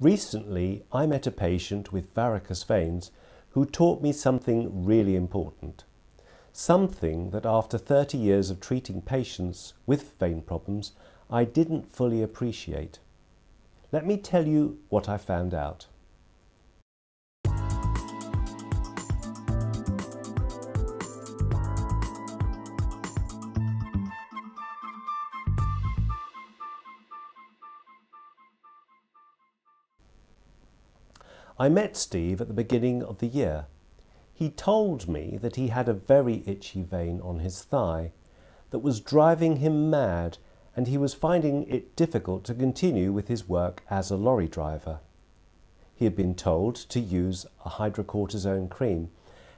Recently, I met a patient with varicose veins who taught me something really important. Something that after 30 years of treating patients with vein problems, I didn't fully appreciate. Let me tell you what I found out. I met Steve at the beginning of the year. He told me that he had a very itchy vein on his thigh that was driving him mad and he was finding it difficult to continue with his work as a lorry driver. He had been told to use a hydrocortisone cream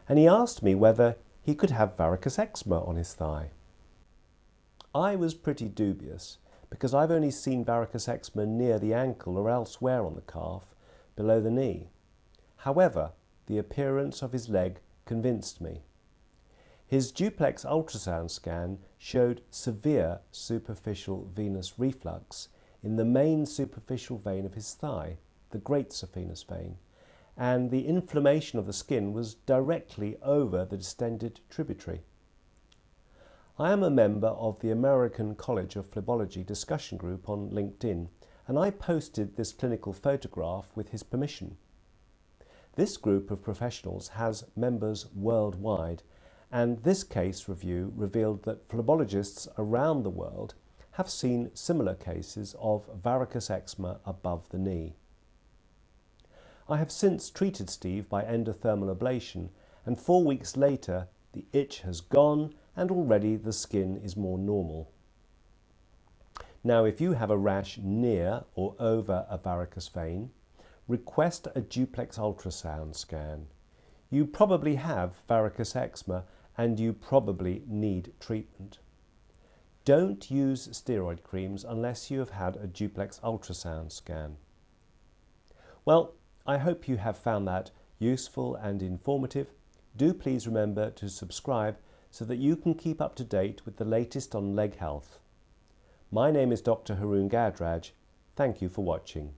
and he asked me whether he could have varicose eczema on his thigh. I was pretty dubious because I've only seen varicose eczema near the ankle or elsewhere on the calf below the knee. However, the appearance of his leg convinced me. His duplex ultrasound scan showed severe superficial venous reflux in the main superficial vein of his thigh, the great saphenous vein, and the inflammation of the skin was directly over the distended tributary. I am a member of the American College of Phlebology discussion group on LinkedIn and I posted this clinical photograph with his permission. This group of professionals has members worldwide and this case review revealed that phlebologists around the world have seen similar cases of varicose eczema above the knee. I have since treated Steve by endothermal ablation and four weeks later the itch has gone and already the skin is more normal. Now, if you have a rash near or over a varicose vein, request a duplex ultrasound scan. You probably have varicose eczema and you probably need treatment. Don't use steroid creams unless you have had a duplex ultrasound scan. Well, I hope you have found that useful and informative. Do please remember to subscribe so that you can keep up to date with the latest on leg health. My name is Dr. Haroon Gadraj. Thank you for watching.